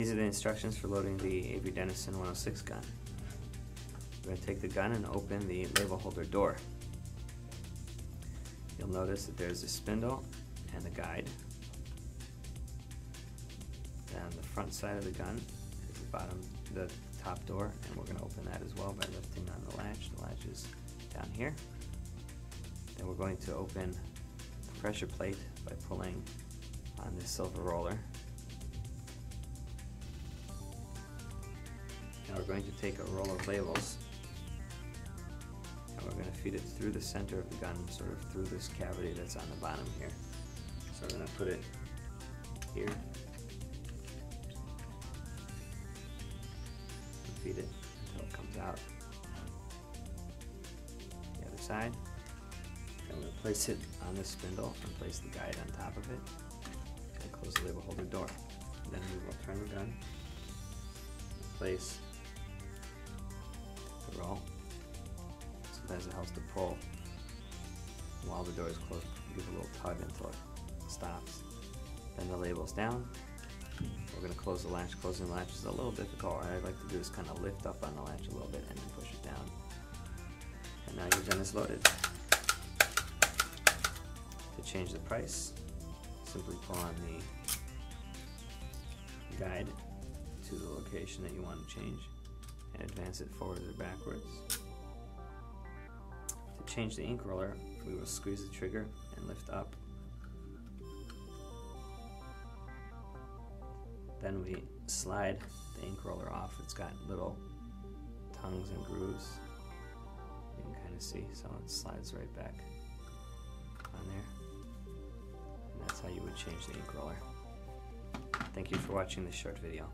These are the instructions for loading the Avery Dennison 106 gun. We're going to take the gun and open the label holder door. You'll notice that there's a spindle and a guide. Then the front side of the gun is the bottom, the top door, and we're going to open that as well by lifting on the latch. The latch is down here. Then we're going to open the pressure plate by pulling on this silver roller. We're going to take a roll of labels and we're going to feed it through the center of the gun, sort of through this cavity that's on the bottom here. So we're going to put it here. Feed it until it comes out. The other side. Then we're going to place it on the spindle and place the guide on top of it. And close the label holder door. then we will turn the gun, place Sometimes it helps to pull while the door is closed. Give a little tug until it stops. Then the label's down. We're going to close the latch. Closing the latch is a little difficult. What I like to do is kind of lift up on the latch a little bit and then push it down. And now your gun is loaded. To change the price, simply pull on the guide to the location that you want to change and advance it forward or backwards. Change the ink roller, we will squeeze the trigger and lift up. Then we slide the ink roller off. It's got little tongues and grooves. You can kind of see, so it slides right back on there. And that's how you would change the ink roller. Thank you for watching this short video.